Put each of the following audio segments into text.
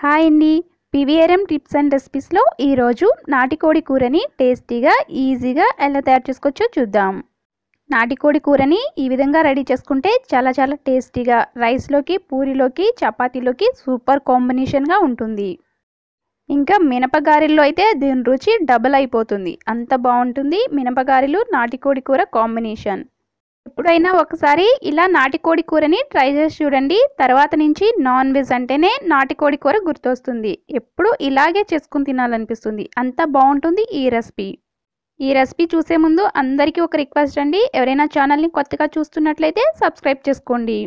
Hi అండి. పివిఆర్ఎం tips and రెసిపీస్లో ఈరోజు నాటికోడి కూరని టేస్టీగా ఈజీగా ఎలా తయారు చేసుకోవచ్చో చూద్దాం. నాటికోడి కూరని ఈ విధంగా రెడీ చేసుకుంటే చాలా చాలా టేస్టీగా రైస్లోకి పూరిలోకి చపాతీలోకి సూపర్ కాంబినేషన్గా ఉంటుంది. ఇంకా మినపగారెల్లో అయితే దీని రుచి డబుల్ అయిపోతుంది. అంత బాగుంటుంది మినపగారెలు నాటికోడి కూర కాంబినేషన్. ఎప్పుడైనా ఒకసారి ఇలా నాటికోడి కూరని ట్రై చేసి చూడండి. తర్వాత నుంచి నాన్ వెజ్ అంటేనే నాటికోడి కూర గుర్తొస్తుంది. ఎప్పుడు ఇలాగే చేసుకుని తినాలనిపిస్తుంది. అంత బాగుంటుంది ఈ రెసిపీ. ఈ రెసిపీ చూసే ముందు అందరికీ ఒక రిక్వెస్ట్ అండి. ఎవరైనా ఛానల్ని కొత్తగా చూస్తున్నట్లయితే సబ్స్క్రైబ్ చేసుకోండి.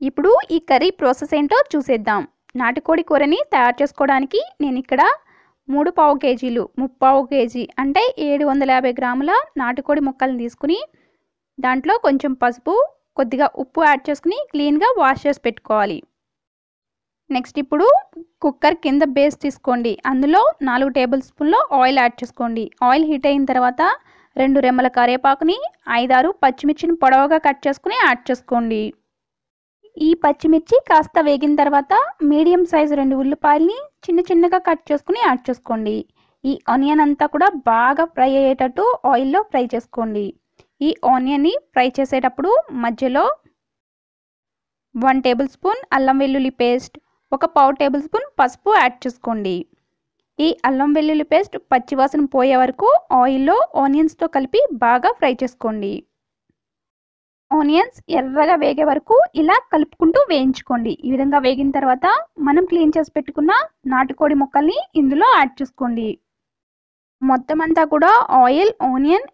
ఇప్పుడు ఈ కర్రీ ప్రాసెస్ ఏంటో చూసేద్దాం. నాటుకోడి కూరని తయారు చేసుకోవడానికి నేను ఇక్కడ మూడు పావు కేజీలు ముప్పావు కేజీ అంటే ఏడు వందల యాభై గ్రాముల నాటుకోడి ముక్కల్ని తీసుకుని దాంట్లో కొంచెం పసుపు కొద్దిగా ఉప్పు యాడ్ చేసుకుని క్లీన్గా వాష్ చేసి పెట్టుకోవాలి. నెక్స్ట్ ఇప్పుడు కుక్కర్ కింద బేస్ తీసుకోండి. అందులో నాలుగు టేబుల్ స్పూన్లో ఆయిల్ యాడ్ చేసుకోండి. ఆయిల్ హీట్ అయిన తర్వాత రెండు రెమ్మల కరివేపాకుని ఐదారు పచ్చిమిర్చిని పొడవుగా కట్ చేసుకుని యాడ్ చేసుకోండి. ఈ పచ్చిమిర్చి కాస్త వేగిన తర్వాత మీడియం సైజు రెండు ఉల్లిపాయల్ని చిన్న చిన్నగా కట్ చేసుకుని యాడ్ చేసుకోండి. ఈ ఆనియన్ అంతా కూడా బాగా ఫ్రై అయ్యేటట్టు ఆయిల్లో ఫ్రై చేసుకోండి. ఈ ఆనియన్ని ఫ్రై చేసేటప్పుడు మధ్యలో వన్ టేబుల్ స్పూన్ అల్లం వెల్లుల్లి పేస్ట్ ఒక పావు టేబుల్ స్పూన్ పసుపు యాడ్ చేసుకోండి. ఈ అల్లం వెల్లుల్లి పేస్ట్ పచ్చివాసన పోయే వరకు ఆయిల్లో ఆనియన్స్తో కలిపి బాగా ఫ్రై చేసుకోండి. ఆనియన్స్ ఎర్రగా వేగే వరకు ఇలా కలుపుకుంటూ వేయించుకోండి. ఈ విధంగా వేగిన తర్వాత మనం క్లీన్ చేసి పెట్టుకున్న నాటుకోడి ముక్కల్ని ఇందులో యాడ్ చేసుకోండి. మొత్తం అంతా కూడా ఆయిల్ ఆనియన్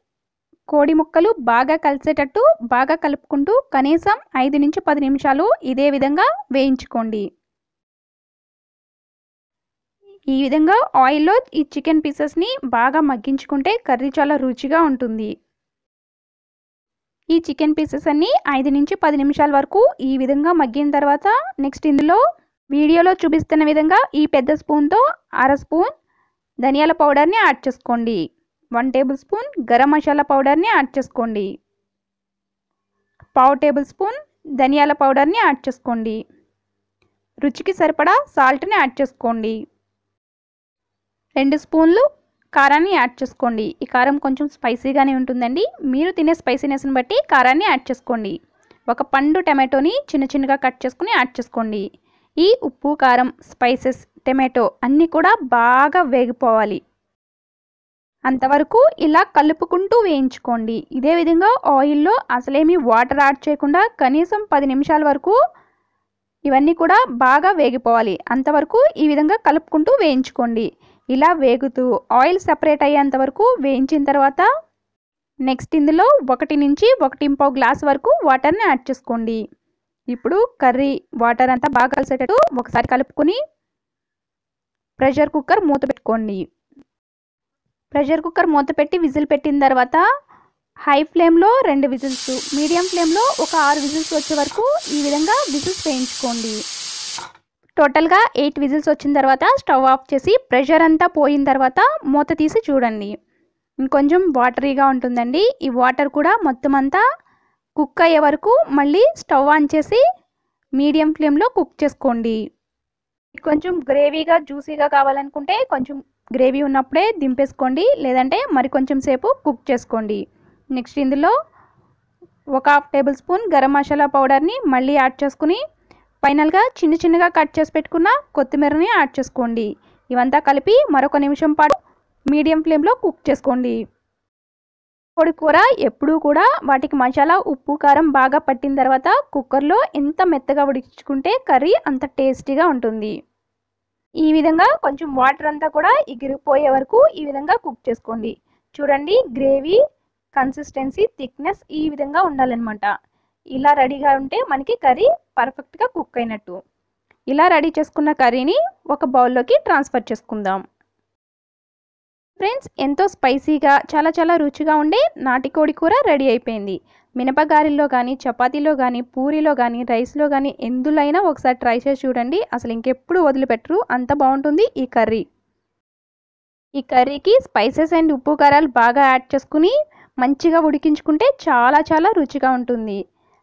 కోడి ముక్కలు బాగా కలిసేటట్టు బాగా కలుపుకుంటూ కనీసం ఐదు నుంచి పది నిమిషాలు ఇదే విధంగా వేయించుకోండి. ఈ విధంగా ఆయిల్లో ఈ చికెన్ పీసెస్ని బాగా మగ్గించుకుంటే కర్రీ చాలా రుచిగా ఉంటుంది. ఈ చికెన్ పీసెస్ అన్ని ఐదు నుంచి పది నిమిషాల వరకు ఈ విధంగా మగ్గిన తర్వాత నెక్స్ట్ ఇందులో వీడియోలో చూపిస్తున్న విధంగా ఈ పెద్ద స్పూన్తో అర స్పూన్ ధనియాల పౌడర్ని యాడ్ చేసుకోండి. One table spoon garam masala పౌడర్ని యాడ్ చేసుకోండి. పావు టేబుల్ స్పూన్ ధనియాల పౌడర్ని యాడ్ చేసుకోండి. రుచికి సరిపడా సాల్ట్ని యాడ్ చేసుకోండి. రెండు స్పూన్లు కారాన్ని యాడ్ చేసుకోండి. ఈ కారం కొంచెం స్పైసీగానే ఉంటుందండి. మీరు తినే స్పైసీనెస్ని బట్టి కారాన్ని యాడ్ చేసుకోండి. ఒక పండు టమాటోని చిన్న చిన్నగా కట్ చేసుకుని యాడ్ చేసుకోండి. ఈ ఉప్పు కారం స్పైసెస్ టమాటో అన్నీ కూడా బాగా వేగిపోవాలి. అంతవరకు ఇలా కలుపుకుంటూ వేయించుకోండి. ఇదే విధంగా ఆయిల్లో అసలేమీ వాటర్ యాడ్ చేయకుండా కనీసం పది నిమిషాల వరకు ఇవన్నీ కూడా బాగా వేగిపోవాలి. అంతవరకు ఈ విధంగా కలుపుకుంటూ వేయించుకోండి. ఇలా వేగుతూ ఆయిల్ సపరేట్ అయ్యేంత వరకు వేయించిన తర్వాత నెక్స్ట్ ఇందులో ఒకటి నుంచి ఒకటి పావు గ్లాస్ వరకు వాటర్ని యాడ్ చేసుకోండి. ఇప్పుడు కర్రీ వాటర్ అంతా బాగా కలిసేటట్టు ఒకసారి కలుపుకొని ప్రెషర్ కుక్కర్ మూత పెట్టుకోండి. ప్రెషర్ కుక్కర్ మూత పెట్టి విజిల్ పెట్టిన తర్వాత హై ఫ్లేమ్లో రెండు విజిల్స్ మీడియం ఫ్లేమ్లో ఒక ఆరు విజిల్స్ వచ్చే వరకు ఈ విధంగా విజిల్స్ వేయించుకోండి. టోటల్గా ఎయిట్ విజిల్స్ వచ్చిన తర్వాత స్టవ్ ఆఫ్ చేసి ప్రెషర్ అంతా పోయిన తర్వాత మూత తీసి చూడండి. ఇంకొంచెం వాటరీగా ఉంటుందండి. ఈ వాటర్ కూడా మొత్తం అంతా కుక్ అయ్యే వరకు మళ్ళీ స్టవ్ ఆన్ చేసి మీడియం ఫ్లేమ్లో కుక్ చేసుకోండి. కొంచెం గ్రేవీగా జ్యూసీగా కావాలనుకుంటే కొంచెం గ్రేవీ ఉన్నప్పుడే దింపేసుకోండి లేదంటే మరి కొంచెం సేపు కుక్ చేసుకోండి. నెక్స్ట్ ఇందులో ఒక half table spoon garam masala పౌడర్ని మళ్ళీ యాడ్ చేసుకుని ఫైనల్గా చిన్న చిన్నగా కట్ చేసి పెట్టుకున్న కొత్తిమీరని యాడ్ చేసుకోండి. ఇవంతా కలిపి మరొక నిమిషం పాటు మీడియం ఫ్లేమ్లో కుక్ చేసుకోండి. పొడి కూర ఎప్పుడూ కూడా వాటికి మసాలా ఉప్పు కారం బాగా పట్టిన తర్వాత కుక్కర్లో ఎంత మెత్తగా ఉడికించుకుంటే కర్రీ అంత టేస్టీగా ఉంటుంది. ఈ విధంగా కొంచెం వాటర్ అంతా కూడా ఎగిరిపోయే వరకు ఈ విధంగా కుక్ చేసుకోండి. చూడండి గ్రేవీ కన్సిస్టెన్సీ థిక్నెస్ ఈ విధంగా ఉండాలన్నమాట. ఇలా రెడీగా ఉంటే మనకి కర్రీ పర్ఫెక్ట్గా కుక్ అయినట్టు. ఇలా రెడీ చేసుకున్న కర్రీని ఒక బౌల్లోకి ట్రాన్స్ఫర్ చేసుకుందాం. ఫ్రెండ్స్ ఎంతో స్పైసీగా చాలా చాలా రుచిగా ఉండే నాటికోడి కూర రెడీ అయిపోయింది. మినపగారెల్లో కానీ చపాతీలో కానీ పూరిలో కానీ రైస్లో కానీ ఎందులైనా ఒకసారి ట్రై చేసి చూడండి. అసలు ఇంకెప్పుడు వదిలిపెట్టరు. అంత బాగుంటుంది ఈ కర్రీ. ఈ కర్రీకి స్పైసెస్ అండ్ ఉప్పు కారాలు బాగా యాడ్ చేసుకుని మంచిగా ఉడికించుకుంటే చాలా చాలా రుచిగా ఉంటుంది.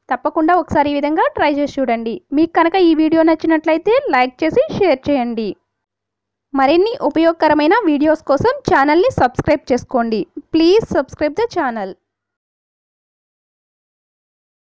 తప్పకుండా ఒకసారి ఈ విధంగా ట్రై చేసి చూడండి. మీకు కనుక ఈ వీడియో నచ్చినట్లయితే లైక్ చేసి షేర్ చేయండి. మరిన్ని ఉపయోగకరమైన వీడియోస్ కోసం ఛానల్ని సబ్స్క్రైబ్ చేసుకోండి. Please subscribe the channel.